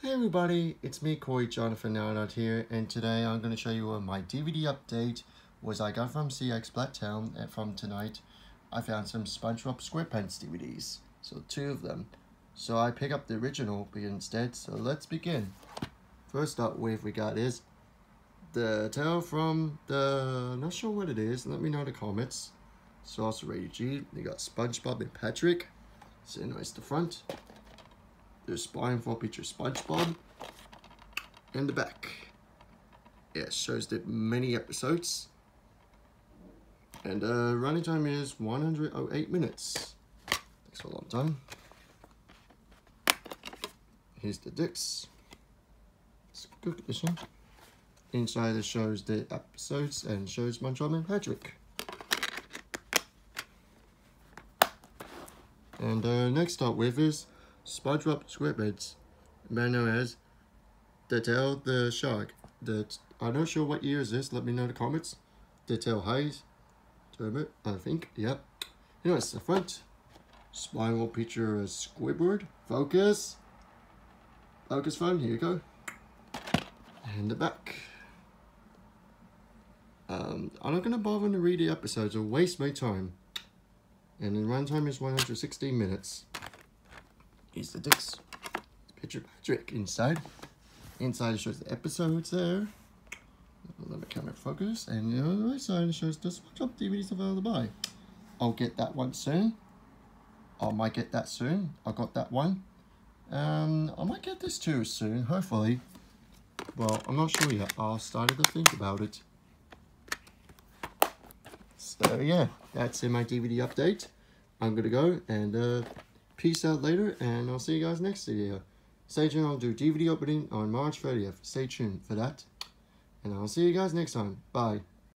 Hey everybody, it's me Corey Jonathan Attard here and today I'm going to show you my DVD update was I got from CX Blacktown and from tonight I found some SpongeBob SquarePants DVDs, so two of them. So I pick up the original instead, so let's begin. First up with we got is the tale from the, not sure what it is, let me know in the comments. So also rated G, they got SpongeBob and Patrick, so nice the front. There's spine for picture SpongeBob. And the back. Yeah, shows the many episodes. And uh, running time is 108 minutes. Takes a long time. Here's the discs. It's good condition. Inside it shows the episodes and shows SpongeBob and Patrick. And uh, next up with is SpongeBob SquarePants, better known as The Tail the Shark. That I'm not sure what year is this. Let me know in the comments. The Tail Hayes, I think. Yep. Anyways, the front. Will feature a Squidward. Focus. Focus phone. Here you go. And the back. Um, I'm not gonna bother to read the episodes or waste my time. And the runtime is 116 minutes. Here's the disc. Picture Patrick inside. Inside it shows the episodes there. Let the camera focus. And the right side shows the SpongeBob DVDs available to buy. I'll get that one soon. I might get that soon. I got that one. Um, I might get this too soon, hopefully. Well, I'm not sure yet. I'll start to think about it. So yeah, that's in my DVD update. I'm gonna go and uh, Peace out later, and I'll see you guys next video. Stay tuned, I'll do DVD opening on March 30th. Stay tuned for that. And I'll see you guys next time. Bye.